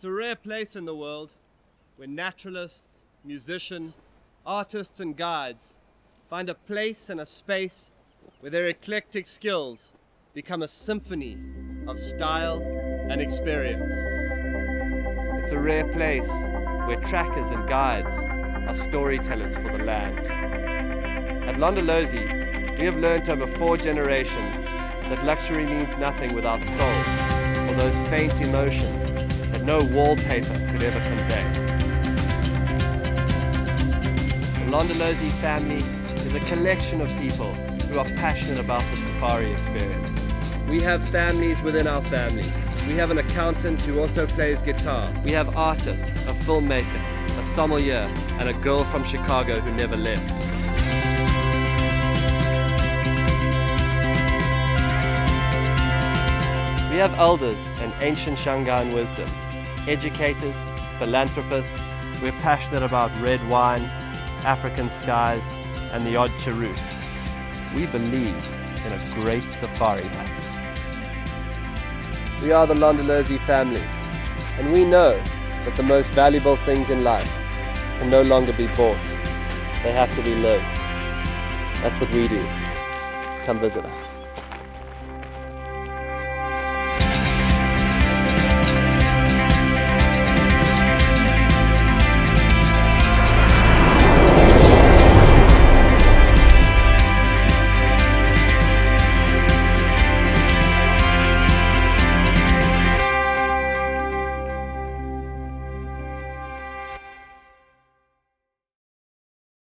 It's a rare place in the world where naturalists, musicians, artists, and guides find a place and a space where their eclectic skills become a symphony of style and experience. It's a rare place where trackers and guides are storytellers for the land. At Londolozi, we have learnt over four generations that luxury means nothing without soul, or those faint emotions that no wallpaper could ever convey. The Londolozi family is a collection of people who are passionate about the safari experience. We have families within our family. We have an accountant who also plays guitar. We have artists, a filmmaker, a sommelier, and a girl from Chicago who never left. We have elders and ancient Shangaan wisdom, educators, philanthropists. We're passionate about red wine, African skies, and the odd cheroot. We believe in a great safari package. We are the Londolozi family, and we know that the most valuable things in life can no longer be bought. They have to be lived. That's what we do. Come visit us.